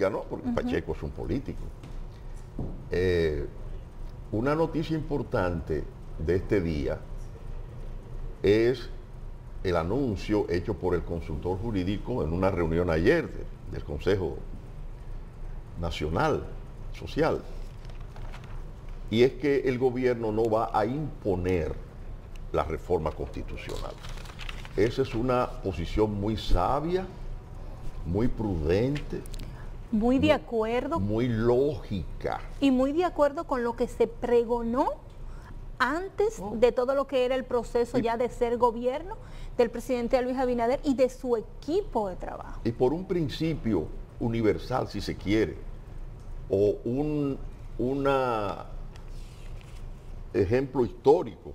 política, ¿no? Porque Pacheco es un político. Eh, una noticia importante de este día es el anuncio hecho por el consultor jurídico en una reunión ayer del Consejo Nacional Social. Y es que el gobierno no va a imponer la reforma constitucional. Esa es una posición muy sabia, muy prudente. Muy de acuerdo. Muy lógica. Y muy de acuerdo con lo que se pregonó antes de todo lo que era el proceso ya de ser gobierno del presidente Luis Abinader y de su equipo de trabajo. Y por un principio universal, si se quiere, o un una ejemplo histórico,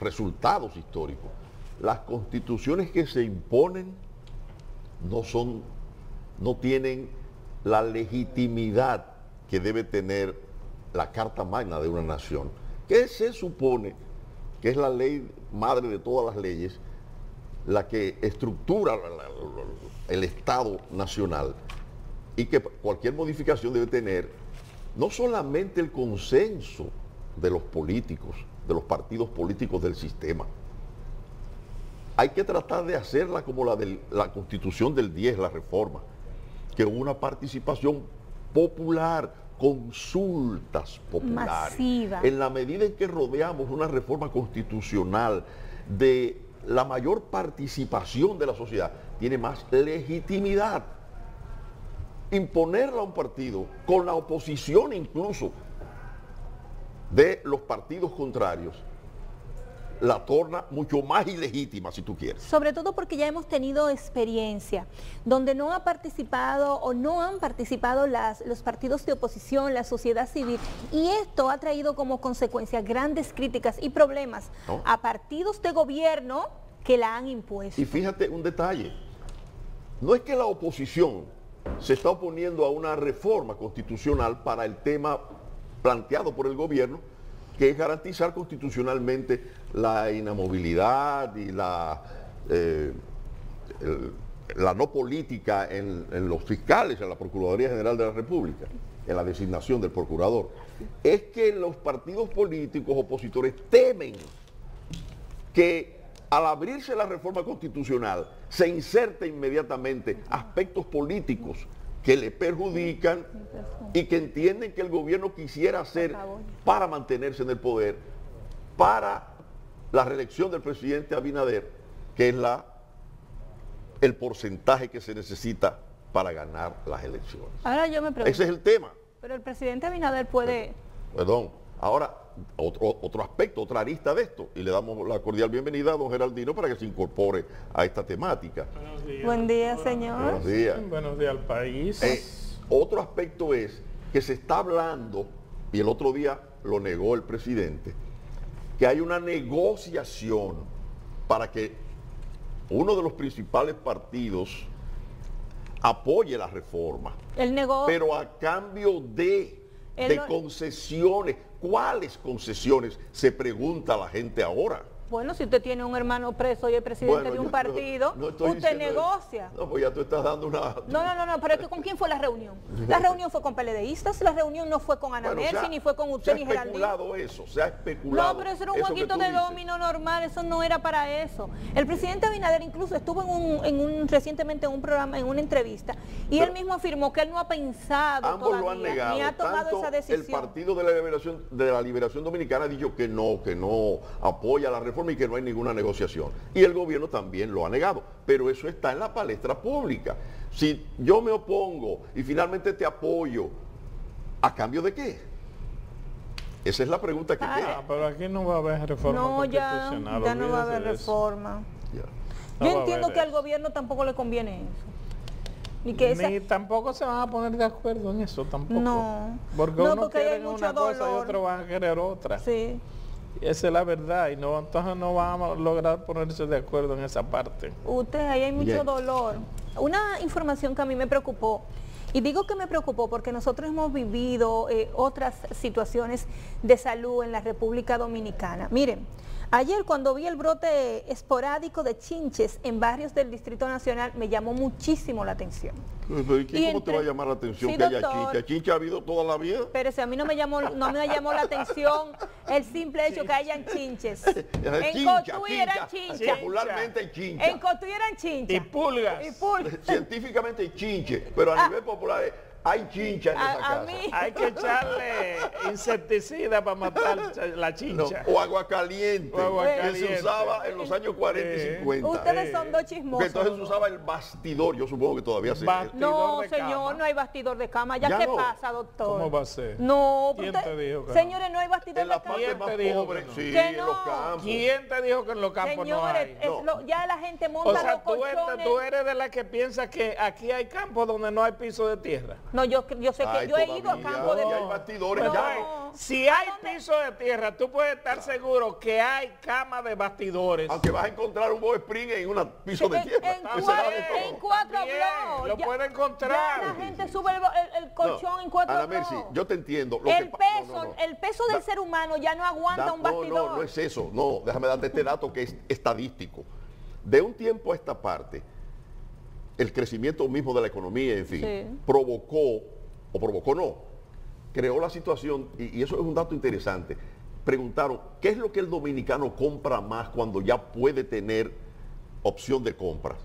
resultados históricos. Las constituciones que se imponen no son, no tienen la legitimidad que debe tener la Carta Magna de una nación, que se supone que es la ley madre de todas las leyes, la que estructura el Estado nacional y que cualquier modificación debe tener no solamente el consenso de los políticos, de los partidos políticos del sistema. Hay que tratar de hacerla como la de la constitución del 10, la reforma, que una participación popular, consultas populares. En la medida en que rodeamos una reforma constitucional de la mayor participación de la sociedad, tiene más legitimidad. Imponerla a un partido, con la oposición incluso, de los partidos contrarios la torna mucho más ilegítima, si tú quieres. Sobre todo porque ya hemos tenido experiencia donde no ha participado o no han participado las, los partidos de oposición, la sociedad civil, y esto ha traído como consecuencia grandes críticas y problemas a partidos de gobierno que la han impuesto. Y fíjate un detalle, no es que la oposición se está oponiendo a una reforma constitucional para el tema planteado por el gobierno, que es garantizar constitucionalmente la inamovilidad y la, eh, la no política en, los fiscales, en la Procuraduría General de la República, en la designación del procurador. Es que los partidos políticos opositores temen que al abrirse la reforma constitucional se inserte inmediatamente aspectos políticos que le perjudican y que entienden que el gobierno quisiera hacer para mantenerse en el poder, para la reelección del presidente Abinader, que es la, el porcentaje que se necesita para ganar las elecciones. Ahora yo me pregunto. Ese es el tema. Pero el presidente Abinader puede... Perdón. Ahora, otro, otro aspecto, otra arista de esto, y le damos la cordial bienvenida a don Geraldino para que se incorpore a esta temática. Buen día, señor. Buenos días. Buenos días al país. Eh, otro aspecto es que se está hablando, y el otro día lo negó el presidente, que hay una negociación para que uno de los principales partidos apoye la reforma. El negó. Pero a cambio de, de concesiones ¿Cuáles concesiones? Se pregunta la gente ahora. Bueno, si usted tiene un hermano preso y es presidente de un partido, usted negocia. No, pues ya tú estás dando una... No, no, no, no, pero es que ¿con quién fue la reunión? La reunión fue con PLDistas, la reunión no fue con Ana Mercy, ni fue con usted, ni Geraldine. Se ha especulado eso, se ha especulado. No, pero eso era un jueguito de domino normal, eso no era para eso. El presidente Abinader incluso estuvo en un, recientemente en un programa, en una entrevista, y él mismo afirmó que él no ha pensado ambos lo han negado, ni ha tomado esa decisión. El Partido de la Liberación, de la Liberación Dominicana ha dicho que no, que no apoya la reforma y que no hay ninguna negociación. Y el gobierno también lo ha negado, pero eso está en la palestra pública. Si yo me opongo y finalmente te apoyo, ¿a cambio de qué? Esa es la pregunta que queda. Ah, pero aquí no va a haber reforma no, Ya, ya no va a haber reforma. yo entiendo que al gobierno tampoco le conviene eso. Ni, que tampoco se van a poner de acuerdo en eso tampoco. No. Porque uno quiere una cosa y otro van a querer otra. Sí. Esa es la verdad y no, entonces no vamos a lograr ponerse de acuerdo en esa parte. Usted, ahí hay mucho dolor. Una información que a mí me preocupó Y digo que me preocupó porque nosotros hemos vivido eh, otras situaciones de salud en la República Dominicana. Miren, Ayer cuando vi el brote esporádico de chinches en barrios del Distrito Nacional me llamó muchísimo la atención. ¿Cómo te va a llamar la atención que haya chincha? ¿Chincha ha habido toda la vida? Pero si a mí no me llamó, no me llamó la atención el simple hecho que hayan chinches. en Cotuí eran chinchas. Popularmente chincha. En Cotuí eran chinchas. Y pulgas. Y pulgas. Científicamente chinche, pero a ah. nivel popular hay chincha en esa casa. Hay que echarle insecticida para matar la chincha. o agua caliente, que se usaba en los años 40 y 50. Ustedes son dos chismosos. entonces se usaba el bastidor, yo supongo que todavía se No, señor, no hay bastidor de cama. ¿Ya, qué pasa, doctor? ¿Cómo va a ser? No, ¿Quién te dijo que Señores, no hay bastidor de cama. ¿Quién te dijo que no? sí, en los campos. ¿Quién te dijo que en los campos no hay? ya la gente monta o sea, los tú eres, tú eres de la que piensa que aquí hay campos donde no hay piso de tierra. No, yo, yo sé que yo he ido a campo de... hay bastidores Si hay piso de tierra, tú puedes estar seguro que hay cama de bastidores. Aunque vas a encontrar un spring en un piso de tierra. En, en, cuatro blogs. Lo puedes encontrar. la gente sube el, colchón en cuatro blogs. yo te entiendo. el, peso, el peso del ser humano ya no aguanta un bastidor. No, no, no es eso. No, déjame darte este dato que es estadístico. De un tiempo a esta parte, el crecimiento mismo de la economía, en fin, provocó o provocó no, creó la situación, y, eso es un dato interesante, preguntaron, ¿qué es lo que el dominicano compra más cuando ya puede tener opción de compras?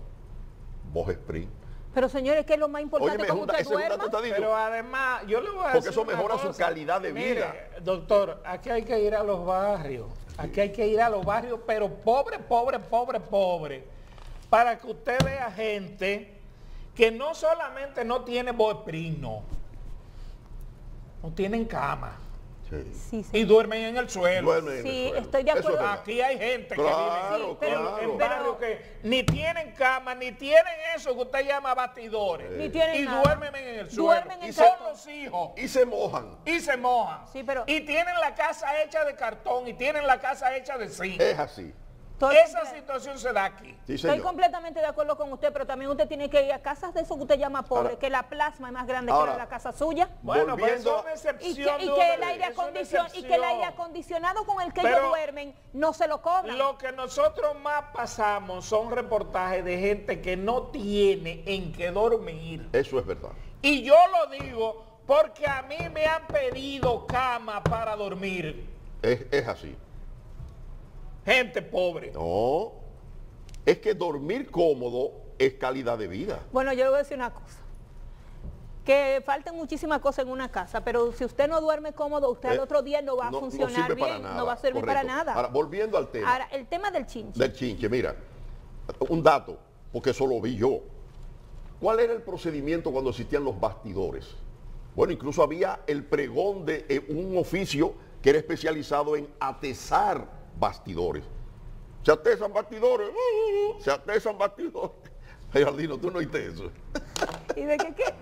Vos Spring. Pero señores, ¿qué es lo más importante Oye, usted duerma? Pero además, yo le voy a Porque eso mejora su calidad de vida. Doctor, aquí hay que ir a los barrios. Aquí hay que ir a los barrios, pero pobre, pobre, pobre, pobre. Para que usted vea gente que no solamente no tiene Spring, no tienen cama. y duermen en el suelo. sí, estoy de acuerdo. Aquí hay gente que vive en barrios que ni tienen cama, ni tienen eso que usted llama batidores. Ni tienen y duermen en el suelo. y son los hijos. Y se mojan. Y se mojan. Sí, pero... Y tienen la casa hecha de cartón y tienen la casa hecha de zinc. Es así. Esa situación se da aquí. Estoy completamente de acuerdo con usted, pero también usted tiene que ir a casas de eso que usted llama pobre, que la plasma es más grande que la casa suya. Bueno, pero eso y que, y que el aire acondicionado y que el aire acondicionado con el que ellos duermen no se lo cobran. Lo que nosotros más pasamos son reportajes de gente que no tiene en qué dormir. Eso es verdad. Y yo lo digo porque a mí me han pedido cama para dormir. Es, es así gente pobre. No, es que dormir cómodo es calidad de vida. Bueno, yo le voy a decir una cosa. Que faltan muchísimas cosas en una casa, pero si usted no duerme cómodo, usted al eh, otro día no va a funcionar bien, no va a servir para nada. Ahora, volviendo al tema. Ahora, el tema del chinche. Del chinche, mira, un dato, porque eso lo vi yo. ¿Cuál era el procedimiento cuando existían los bastidores? Bueno, incluso había el pregón de eh, un oficio que era especializado en atesar bastidores. Se atesan bastidores, uh, se atesan bastidores. Geraldino, tú no oíste eso. ¿Y de qué,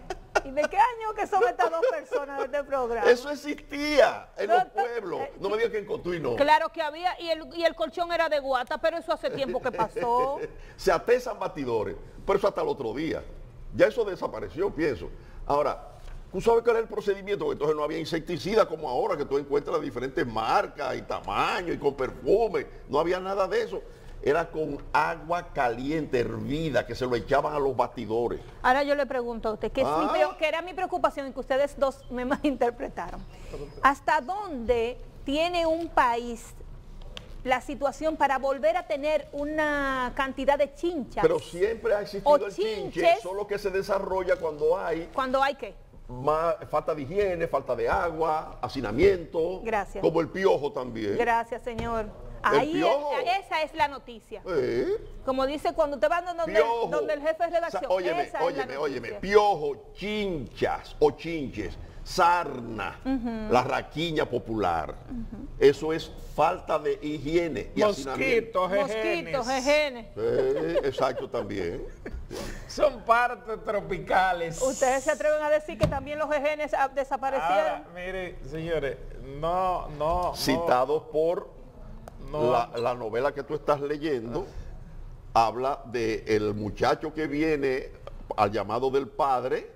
¿Y de qué año que son estas dos personas de este programa? Eso existía en los pueblos. Eh, no me digas que en Cotuí no. Claro que había, y el, y el colchón era de guata, pero eso hace tiempo que pasó. Se atesan bastidores, pero eso hasta el otro día. Ya eso desapareció, pienso. Ahora, Tú sabes cuál era el procedimiento, entonces no había insecticida como ahora, que tú encuentras diferentes marcas y tamaños y con perfume. No había nada de eso. Era con agua caliente, hervida, que se lo echaban a los batidores. Ahora yo le pregunto a usted, que, ah. que era mi preocupación y que ustedes dos me malinterpretaron. ¿Hasta dónde tiene un país la situación para volver a tener una cantidad de chinchas. Pero siempre ha existido el chinche, solo que se desarrolla cuando hay... ¿Cuando hay qué? Falta de higiene, falta de agua, hacinamiento. Gracias. Como el piojo también. Gracias, señor. Ahí esa es la noticia. Como dice cuando te van donde, donde el jefe de redacción. óyeme, óyeme, óyeme. Piojo, chinchas o chinches sarna, la raquiña popular. Eso es falta de higiene y Mosquitos, Mosquitos, jejenes. exacto, también. Son partes tropicales. Ustedes se atreven a decir que también los jejenes desaparecieron. mire, señores, no, no. Citados por la, novela que tú estás leyendo, habla de el muchacho que viene al llamado del padre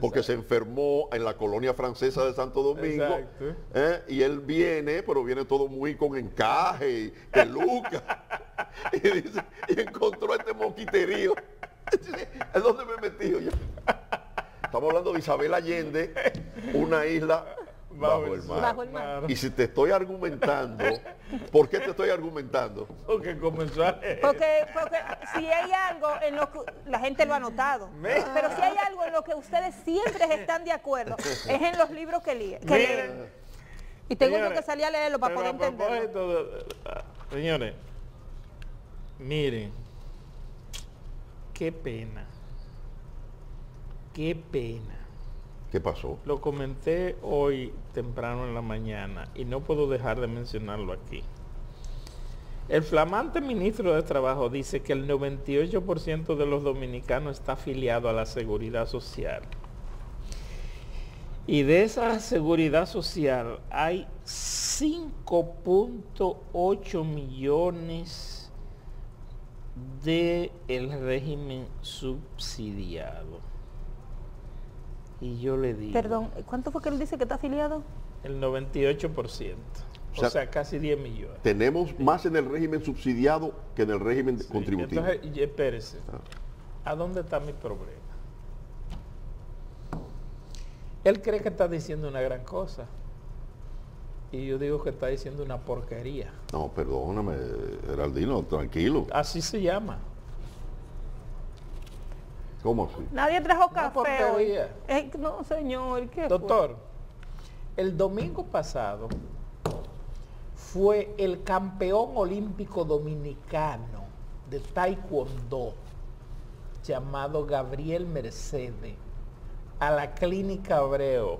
porque se enfermó en la colonia francesa de Santo Domingo. ¿eh? Y él viene, pero viene todo muy con encaje y peluca. y, dice, y encontró este mosquiterío. ¿Es donde me he metido yo? Estamos hablando de Isabel Allende, una isla bajo el mar. Bajo el mar. Y si te estoy argumentando, ¿por qué te estoy argumentando? Porque comenzó a leer. Porque, porque si hay algo en lo que la gente lo ha notado, pero si hay algo en lo que ustedes siempre están de acuerdo, es en los libros que, lee- que Miren, leen. Y tengo yo que salir a leerlo para poder entenderlo. señores, miren, qué pena, qué pena. ¿Qué pasó? Lo comenté hoy temprano en la mañana y no puedo dejar de mencionarlo aquí. El flamante ministro de Trabajo dice que el 98% de los dominicanos está afiliado a la seguridad social. Y de esa seguridad social hay 5.8 millones del régimen subsidiado. Y yo le digo... Perdón, ¿cuánto fue que él dice que está afiliado? El 98%. O O sea, sea, casi 10 millones. Tenemos más en el régimen subsidiado que en el régimen Sí, contributivo. Entonces, espérese. ¿A dónde está mi problema? Él cree que está diciendo una gran cosa. Y yo digo que está diciendo una porquería. No, perdóname, Heraldino, tranquilo. Así se llama. ¿Cómo así? Nadie trajo café. Eh, no, señor, ¿qué fue? Doctor, el domingo pasado fue el campeón olímpico dominicano de Taekwondo, llamado Gabriel Mercedes, a la clínica Abreu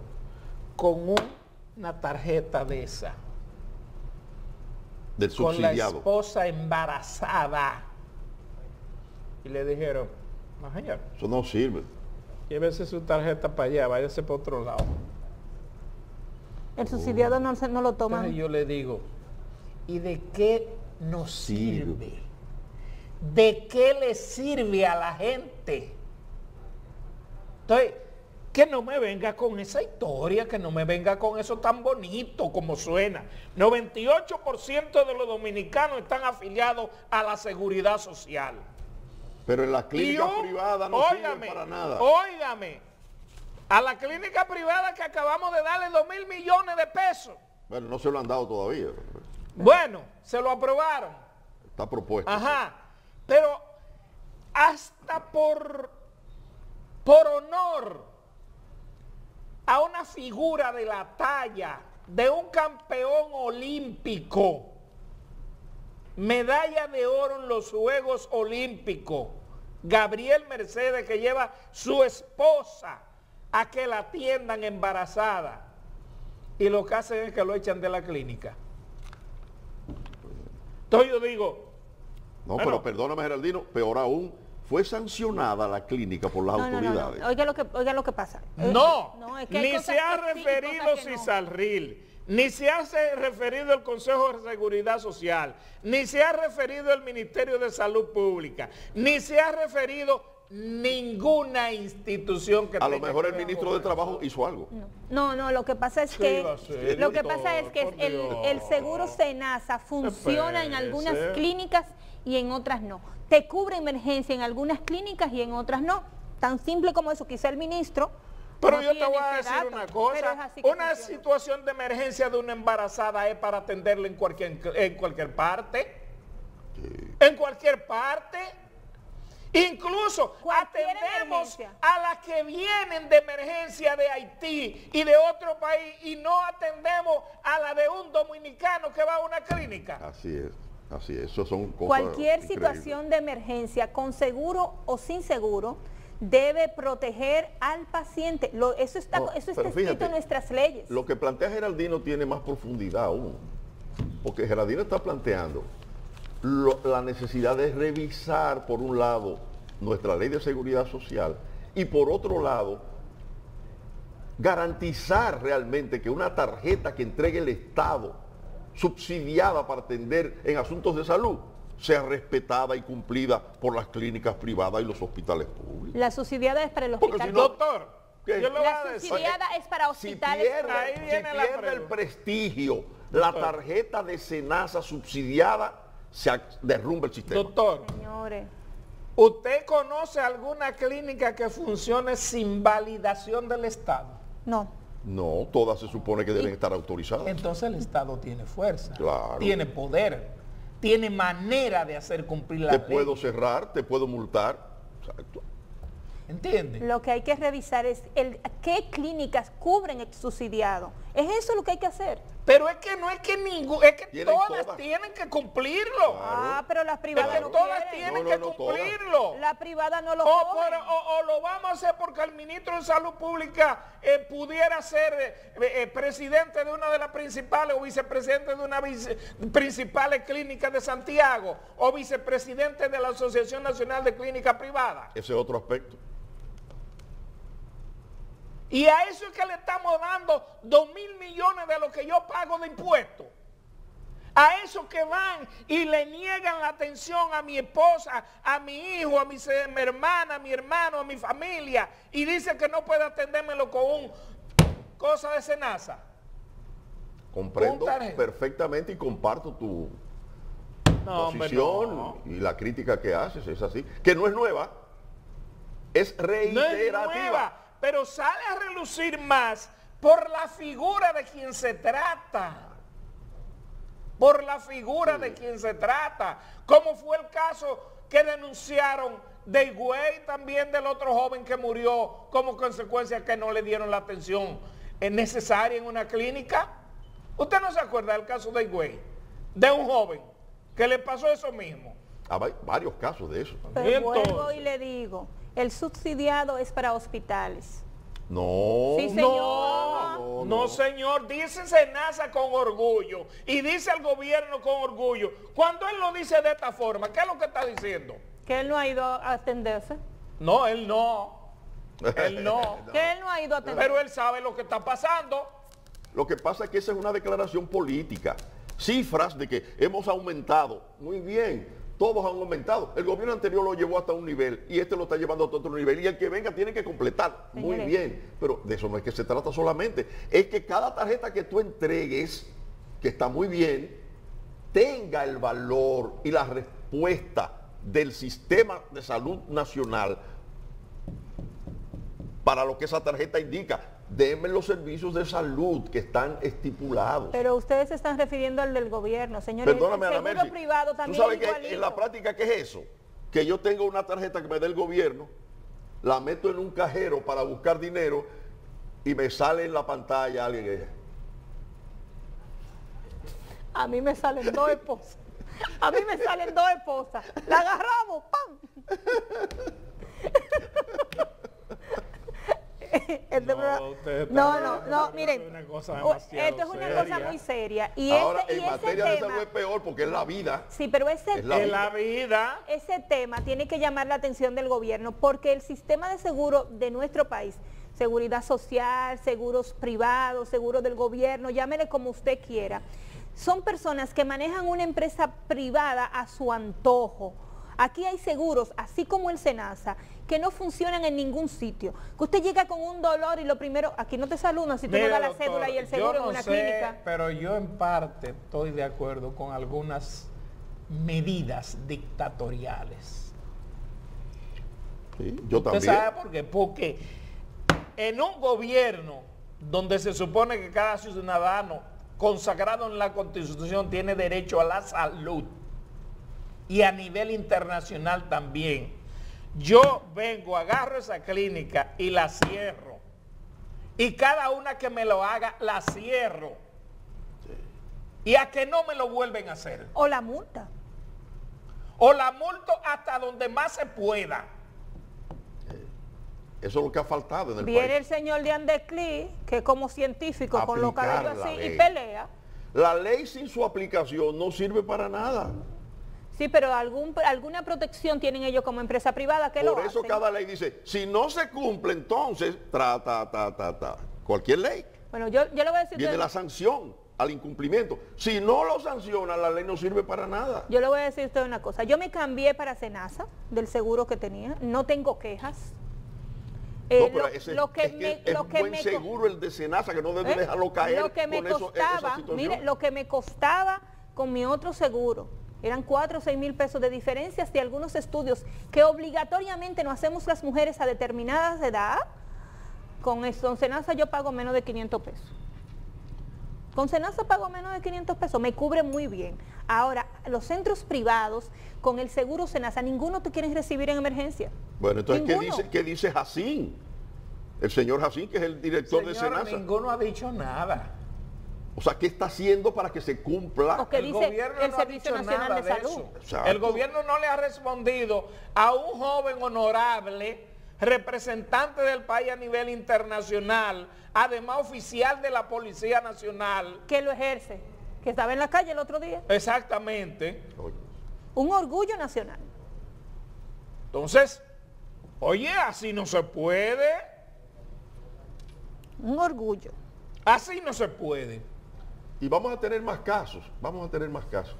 con un- una tarjeta de esa, Del con la esposa embarazada. Y le dijeron, Eso no sirve. llévese su tarjeta para allá, váyase para otro lado. El subsidiado no, se- no lo. Entonces yo le digo, ¿y de qué nos Sirve. sirve? ¿De qué le sirve a la gente? Entonces, que no me venga con esa historia, que no me venga con eso tan bonito como suena. 98% de los dominicanos están afiliados a la seguridad social. Pero en la Y clínica un- privada no óigame, sirve para nada. Óigame, a la clínica privada que acabamos de darle 2 mil millones de pesos. Bueno, no se lo han dado todavía. Bueno, se lo aprobaron. Está propuesto. Ajá. Pero hasta por, por honor a una figura de la talla de un campeón olímpico, medalla de oro en los Juegos Olímpicos, Gabriel Mercedes que lleva su esposa a que la atiendan embarazada y lo que hacen es que lo echan de la clínica. Entonces yo digo, No, Bueno. pero perdóname, Geraldino, peor aún, fue sancionada la clínica por las No, no, no, autoridades. no. Oiga lo que, oiga lo que pasa. No, es que hay ni cosas se ha referido. Cisalril, ni se ha referido el Consejo de Seguridad Social, ni se ha referido el Ministerio de Salud Pública, ni se ha referido ninguna institución que A lo mejor el ministro de. Trabajo hizo algo. No, no, lo que pasa es ¿Qué que lo que pasa es que el, el seguro Senasa funciona en algunas clínicas y en otras no. Te cubre emergencia en algunas clínicas y en otras no. Tan simple como eso, quizá el ministro. Pero no yo te voy a decir dato, una cosa, una funciona. situación de emergencia de una embarazada es para atenderla en cualquier, en cualquier parte, en cualquier parte. Incluso atendemos emergencia. a las que vienen de emergencia de Haití y de otro país y no atendemos a la de un dominicano que va a una clínica. Así es, así es. Eso son cosas Cualquier increíbles. situación de emergencia, con seguro o sin seguro, debe proteger al paciente. Lo- eso está, No, eso está pero escrito fíjate, en nuestras leyes. Lo que plantea Geraldino tiene más profundidad aún. Porque Geraldino está planteando lo- la necesidad de revisar, por un lado, nuestra ley de seguridad social y por otro lado, garantizar realmente que una tarjeta que entregue el Estado, subsidiada para atender en asuntos de salud, sea respetada y cumplida por las clínicas privadas y los hospitales públicos. La subsidiada es para el Porque hospital. si no- Doctor, ¿Qué? Yo voy a La decir. subsidiada es para Si hospitales. pierde, Ahí si viene la pierde el prestigio, la tarjeta de Senasa subsidiada, se derrumba el sistema. Doctor, Señores, ¿usted conoce alguna clínica que funcione sin validación del Estado? no. No, todas se supone que deben estar autorizadas. Entonces el Estado tiene fuerza, Claro. tiene poder, tiene manera de hacer cumplir la Te ley. puedo cerrar, te puedo multar. Exacto. ¿Entiende? Lo que hay que revisar es el, qué clínicas cubren el subsidiado. Es eso lo que hay que hacer. Pero es que no es que ningún, es que Tienen todas, todas. tienen que cumplirlo. Ah, pero las Es privadas que no todas quieren. tienen No, no, que no, todas. cumplirlo. La privada no lo O, por- o- o lo vamos a hacer porque el ministro de Salud Pública eh, pudiera ser eh, eh, presidente de una de las principales o vicepresidente de una vice- principales clínicas de Santiago o vicepresidente de la Asociación Nacional de Clínicas Privadas. Ese es otro aspecto. Y a eso es que le estamos dando dos mil millones de lo que yo pago de impuestos. A esos que van y le niegan la atención a mi esposa, a mi hijo, a mi, hermana, a mi hermano, a mi familia, y dice que no puede atendérmelo con un cosa de cenaza. Comprendo perfectamente y comparto tu No, posición no. y la crítica que haces, es así. Que no es nueva, es No reiterativa. es nueva, pero sale a relucir más por la figura de quien se trata. Por la figura de quien se trata. Como fue el caso que denunciaron de Higüey, también del otro joven que murió como consecuencia que no le dieron la atención necesaria en una clínica. ¿Usted no se acuerda del caso de Higüey? De un joven que le pasó eso mismo. Ah, hay varios casos de eso. Pero Y vuelvo y le digo, el subsidiado es para hospitales. No, Sí, no, señor. no, No, señor, dice Senasa con orgullo y dice el gobierno con orgullo. Cuando él lo dice de esta forma, ¿qué es lo que está diciendo? Que él no ha ido a atenderse. No, él no. Él no. Que él no ha ido a atenderse. Pero él sabe lo que está pasando. Lo que pasa es que esa es una declaración política. Cifras de que hemos aumentado. Muy bien, todos han aumentado. El gobierno anterior lo llevó hasta un nivel y este lo está llevando hasta otro nivel. Y el que venga tiene que completar. Muy bien. Pero de eso no es que se trata solamente. Es que cada tarjeta que tú entregues, que está muy bien, tenga el valor y la respuesta del sistema de salud nacional para lo que esa tarjeta indica. Denme los servicios de salud que están estipulados. Pero ustedes se están refiriendo al del gobierno, señores. Perdóname, el seguro privado ¿Tú sabes es que en la práctica qué es eso? Que yo tengo una tarjeta que me dé el gobierno, la meto en un cajero para buscar dinero y me sale en la pantalla alguien que A mí me salen dos esposas. A mí me salen dos esposas. La agarramos. Este programa- usted está- no, no, no, miren. es una cosa o- demasiado Esto es una seria. cosa muy seria. Y Ahora, ese, y en ese materia de salud es peor porque es la vida. sí, pero ese es la vida. ese tema tiene que llamar la atención del gobierno porque el sistema de seguro de nuestro país, seguridad social, seguros privados, seguros del gobierno, llámele como usted quiera, son personas que manejan una empresa privada a su antojo. Aquí hay seguros, así como el SENASA, que no funcionan en ningún sitio. Que usted llega con un dolor y lo primero, aquí no te saludan si tú no Mire, das la doctor, cédula y el seguro en no una sé, clínica. Pero yo en parte estoy de acuerdo con algunas medidas dictatoriales. Sí, yo ¿Usted también. sabe por qué? Porque en un gobierno donde se supone que cada ciudadano consagrado en la Constitución tiene derecho a la salud y a nivel internacional también, yo vengo, agarro esa clínica y la cierro. Y cada una que me lo haga, la cierro. Y a que no me lo vuelven a hacer. O la multa. O la multo hasta donde más se pueda. Eso es lo que ha faltado en el Viene el país. señor de Andecli, que como científico con los Aplicar cabellos así, y pelea. La ley sin su aplicación no sirve para nada. Sí, pero algún, alguna protección tienen ellos como empresa privada que lo Por eso hacen. cada ley dice, si no se cumple, entonces, tra, ta, ta, ta, ta. Cualquier ley. Bueno, yo, yo le voy a decir... Viene usted- la sanción al incumplimiento. Si no lo sanciona, la ley no sirve para nada. Yo le voy a decir usted una cosa. Yo me cambié para Senasa, del seguro que tenía. No tengo quejas. Eh, no, pero lo, ese- lo que es, que me, es lo que buen me seguro el de Senasa, que no debe ¿eh? dejarlo caer Lo que me con costaba, mire, lo que me costaba con mi otro seguro. Eran 4 o 6 mil pesos de diferencias de algunos estudios que obligatoriamente no hacemos las mujeres a determinadas edad. Con con Senasa yo pago menos de 500 pesos. Con Senasa pago menos de 500 pesos, me cubre muy bien. Ahora, los centros privados, con el seguro Senasa, ninguno te quieren recibir en emergencia. Bueno, entonces, ¿qué dice, ¿qué dice Jacín? El señor Jacín, que es el director de Señor, Senasa. ninguno ha dicho nada. O sea, ¿qué está haciendo para que se cumpla? El dice gobierno el no ha Servicio dicho Nacional nada de de Salud. eso. El gobierno no le ha respondido a un joven honorable, representante del país a nivel internacional, además oficial de la Policía Nacional. Que lo ejerce, que estaba en la calle el otro día. Exactamente. Un orgullo nacional. Entonces, oye, así no se puede. Un orgullo. Así no se puede. Y vamos a tener más casos, vamos a tener más casos.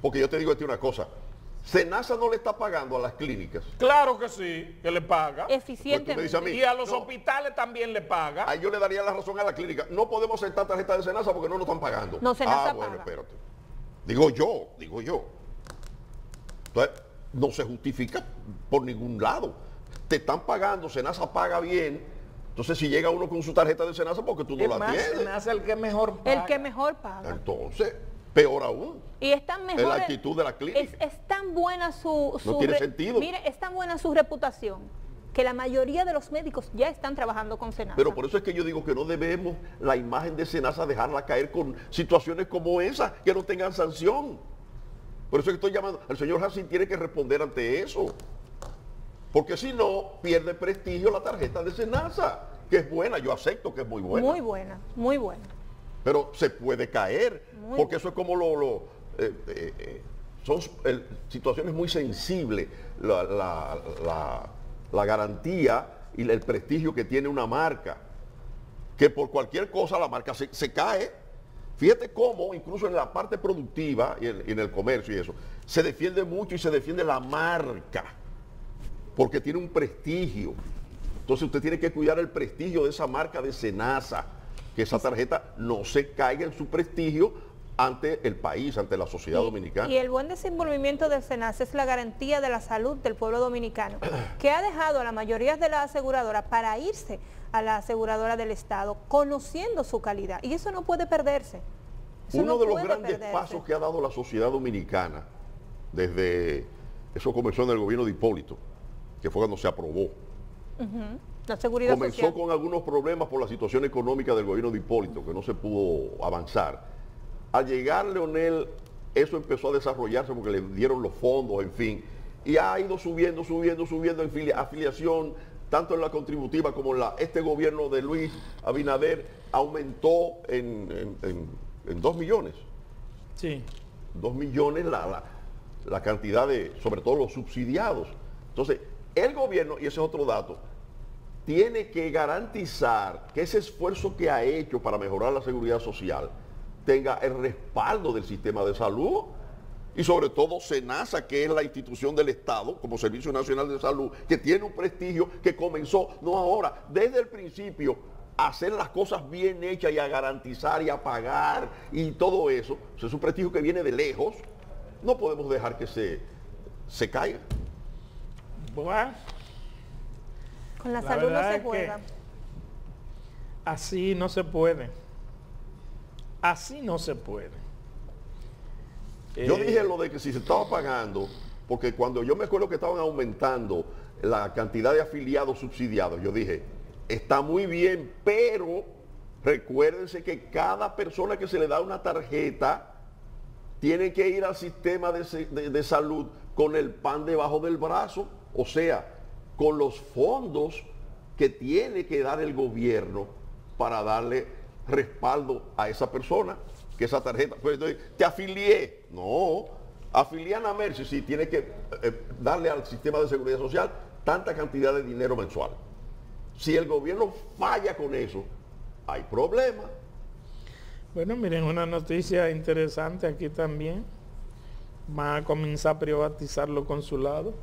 Porque yo te digo a ti una cosa, Senasa no le está pagando a las clínicas. Claro que sí, que le paga. Eficientemente. Pues a mí, Y a los no. hospitales también le paga. Ahí yo le daría la razón a la clínica. No podemos aceptar tarjeta de Senasa porque no nos están pagando. No, Senasa ah, bueno, paga. espérate. Digo yo, digo yo. Entonces, no se justifica por ningún lado. Te están pagando, Senasa paga bien. Entonces, si llega uno con su tarjeta de Senasa, porque tú no es la más, tienes. el que mejor paga. El que mejor paga. Entonces, peor aún. Y es tan mejor. la actitud de la clínica. Es, es tan buena su, su tiene re- sentido. Mire, es tan buena su reputación que la mayoría de los médicos ya están trabajando con Senasa. Pero por eso es que yo digo que no debemos la imagen de Senasa dejarla caer con situaciones como esa, que no tengan sanción. Por eso es que estoy llamando, el señor Hassin tiene que responder ante eso. Porque si no, pierde prestigio la tarjeta de Senasa, que es buena, yo acepto que es muy buena. Muy buena, muy buena. pero se puede caer, Muy porque eso es como lo... lo, eh, eh, eh, son situaciones muy sensibles, la, la- la- la garantía y el prestigio que tiene una marca, que por cualquier cosa la marca se, se cae. Fíjate cómo, incluso en la parte productiva y en, y en el comercio y eso, se defiende mucho y se defiende la marca, porque tiene un prestigio. Entonces usted tiene que cuidar el prestigio de esa marca de Senasa, que esa tarjeta no se caiga en su prestigio ante el país, ante la sociedad Y- dominicana. Y el buen desenvolvimiento del SENASA es la garantía de la salud del pueblo dominicano, que ha dejado a la mayoría de las aseguradoras para irse a la aseguradora del Estado, conociendo su calidad. Y eso no puede perderse. Eso Uno no de los grandes perderse. pasos que ha dado la sociedad dominicana desde eso comenzó en el gobierno de Hipólito, que fue cuando se aprobó. La seguridad Comenzó social. con algunos problemas por la situación económica del gobierno de Hipólito, que no se pudo avanzar. Al llegar Leonel, eso empezó a desarrollarse porque le dieron los fondos, en fin, y ha ido subiendo, subiendo, subiendo en filia- afiliación, tanto en la contributiva como en la... Este gobierno de Luis Abinader aumentó en, en- en- en dos millones. Sí. Dos millones la, la- la cantidad de, sobre todo los subsidiados. Entonces, el gobierno, y ese es otro dato, tiene que garantizar que ese esfuerzo que ha hecho para mejorar la seguridad social tenga el respaldo del sistema de salud y sobre todo SENASA, que es la institución del Estado como Servicio Nacional de Salud, que tiene un prestigio que comenzó, no ahora, desde el principio, a hacer las cosas bien hechas y a garantizar y a pagar y todo eso. Eso es un prestigio que viene de lejos. No podemos dejar que se, se caiga. Bueno, Con la, La salud no se juega. así no se puede. Así no se puede. Yo Eh, dije lo de que si se estaba pagando, porque cuando yo me acuerdo que estaban aumentando la cantidad de afiliados subsidiados, yo dije, está muy bien, pero recuérdense que cada persona que se le da una tarjeta tiene que ir al sistema de- de salud con el pan debajo del brazo, o sea, con los fondos que tiene que dar el gobierno para darle respaldo a esa persona, que esa tarjeta, pues, te afilié, no, afilié a Mercy, sí, tiene que eh, darle al sistema de seguridad social tanta cantidad de dinero mensual. Si el gobierno falla con eso, hay problema. Bueno, miren, una noticia interesante aquí también. Van a comenzar a privatizar los consulados.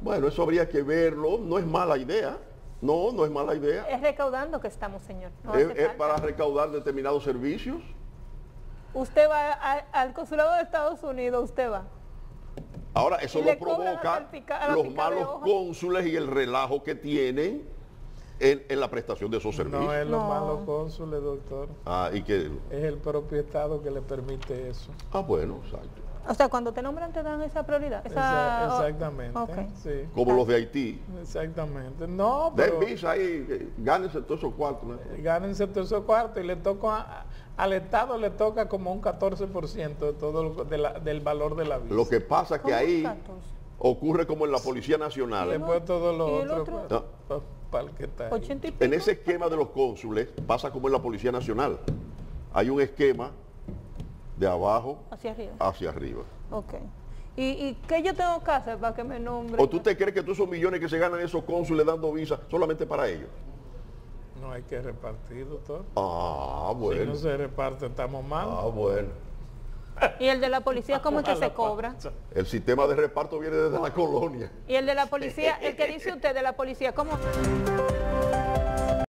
Bueno, eso habría que verlo, no es mala idea. No, no es mala idea. Es recaudando que estamos, señor. No es, para recaudar determinados servicios. Usted va a- al consulado de Estados Unidos, usted va. Ahora, eso lo provoca pica- los malos cónsules y el relajo que tienen en, en la prestación de esos servicios. No es los No. malos cónsules, doctor. Ah, y que, Es el propio Estado que le permite eso. ah, bueno, exacto. O sea, cuando te nombran te dan esa prioridad. Esa, Exactamente. Sí. Como los de Haití. Exactamente. No, Den pero visa ahí, eh, gánense todos esos cuartos. ¿no? gánense todo esos cuartos y le toca al Estado le toca como un 14% de todo lo- de la- del valor de la visa. Lo que pasa es que ¿Cómo ahí 14? ocurre como en la Policía Nacional. Después todo lo ¿Y el otro, otro? para el que está ahí. 80 y pico. En ese esquema de los cónsules pasa como en la Policía Nacional. Hay un esquema de abajo Hacia arriba. hacia arriba. Ok. ¿Y, ¿Y qué yo tengo que hacer para que me nombren? ¿O tú te crees que todos esos millones que se ganan esos cónsules dando visa solamente para ellos? No hay que repartir, doctor. Ah, Si bueno. no se reparte, estamos mal. Ah, bueno. ¿Y el de la policía cómo es que se cobra? El sistema de reparto viene desde la colonia. ¿Y el de la policía, el que dice usted de la policía, cómo?